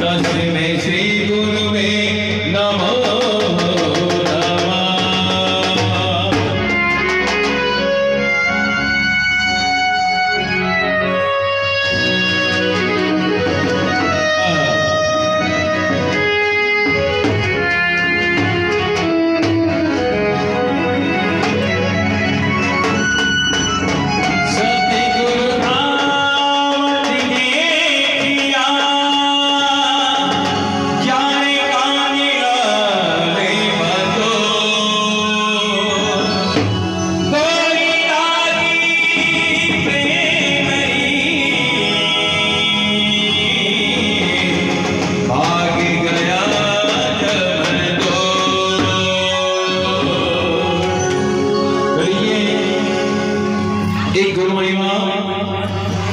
तस्मे श्रीगुरुवे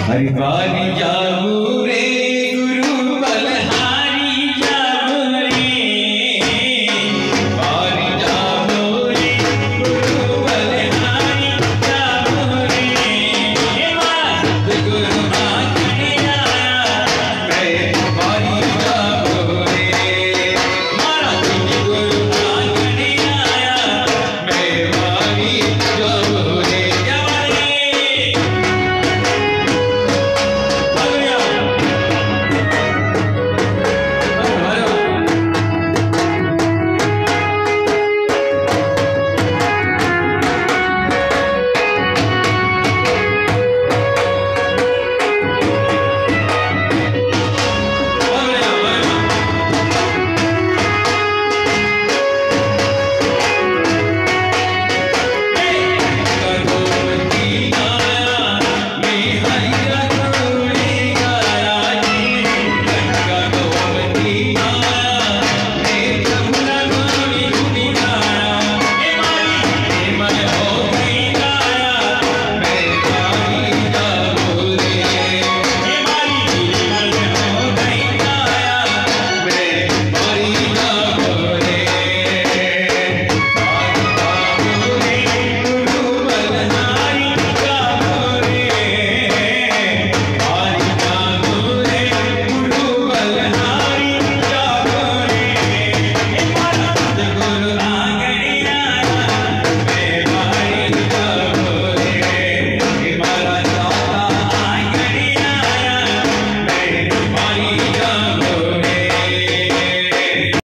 हर बार जाऊँ